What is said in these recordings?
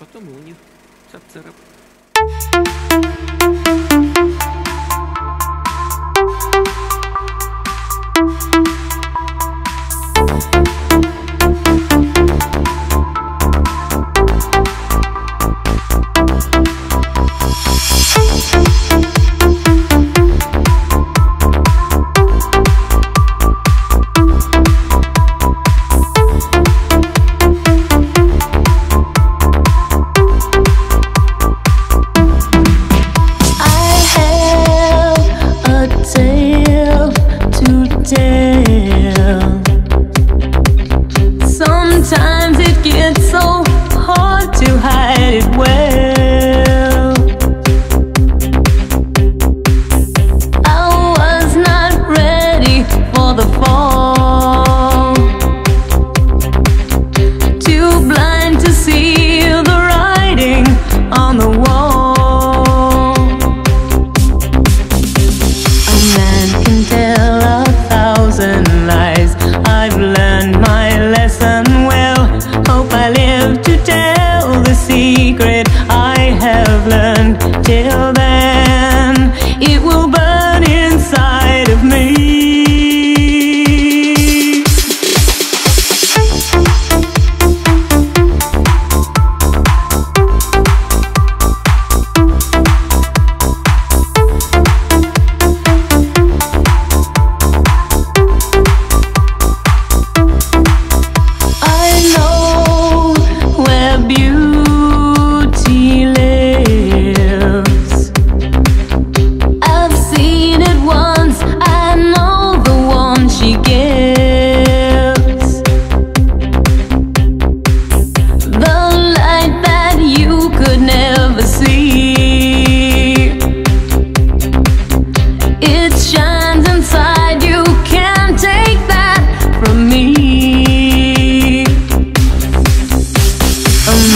потом и у них цап-царап.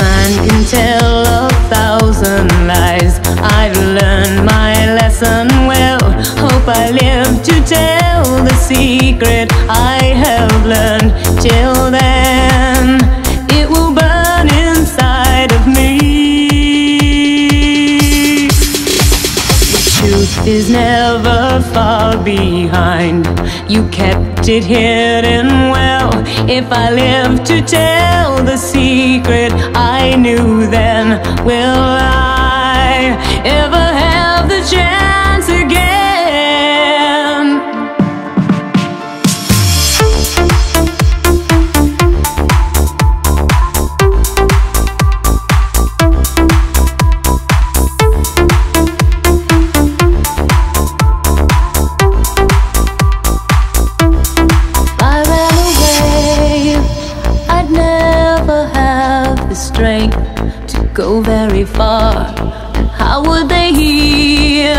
man can tell a thousand lies. I've learned my lesson well. Hope I live to tell the secret. I it hidden well. If I live to tell the secret I knew then, will I ever go very far. How would they hear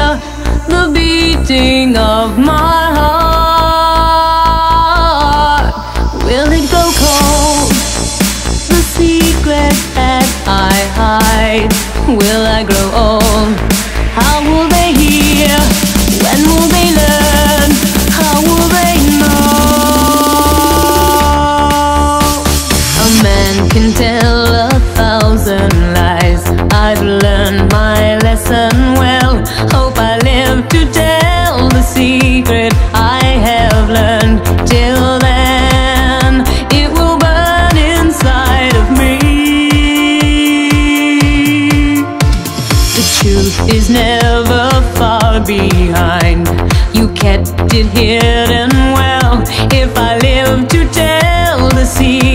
the beating of my heart? Will it go cold? The secret that I hide. Will I grow old? How will they hear? When will they learn? How will they know? A man can tell secret I have learned. Till then it will burn inside of me. The truth is never far behind. You kept it hidden well. If I live to tell the secret